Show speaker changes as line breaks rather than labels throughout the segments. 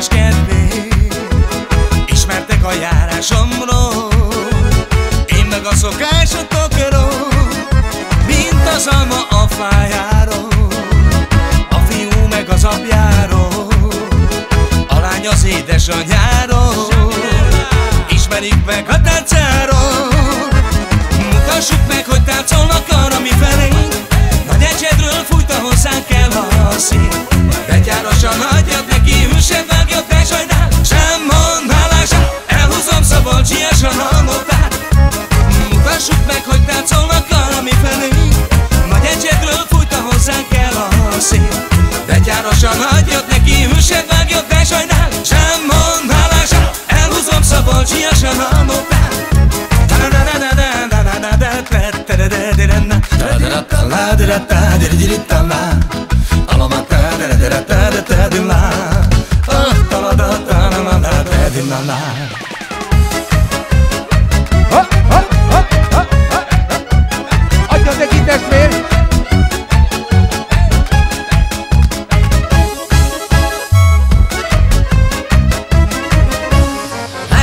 egymás kedvét Ismertek a járásomról Én meg a szokásotokról Mint az alma a fájáról A fiú meg az apjáról A lány az édesanyjáról. Ismerik meg a táncáról Mutassuk meg, hogy táncolnak arra, mivel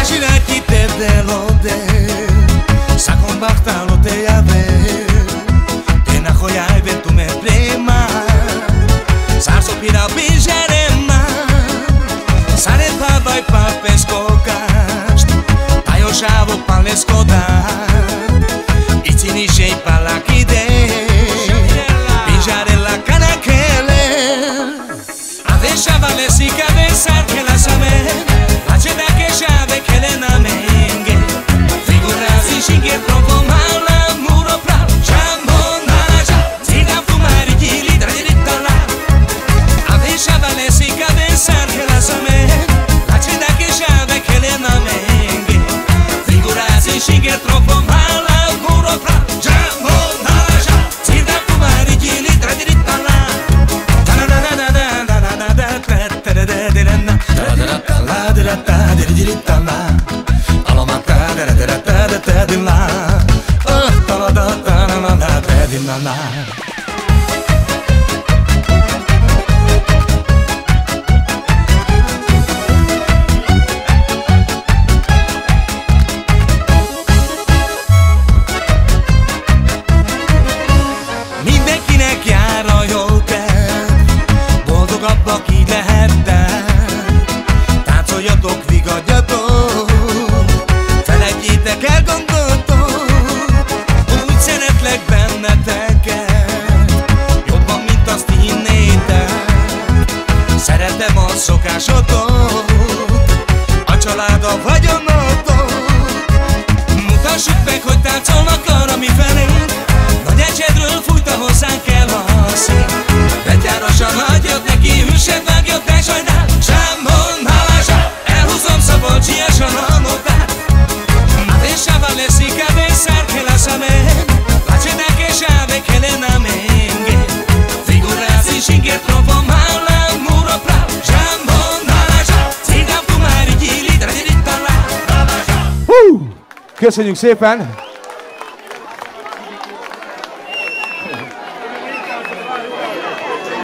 Imagina ki te delonde Sakon baktan otea dira bizerena Zareta bai papesko gast Taio xabo palesko da. Itzi nixei palakide Bizarela kanakele. Adesa balezik adesa arkela Allemaal fogadjatok Felejtjétek el gondotok Úgy szeretlek benneteket. Jobban, mint azt hinnétek. Szeretem a szokásotok A család a vagyonotok. Mutassuk meg, hogy táncolnak arra mi felénk
Köszönjük szépen!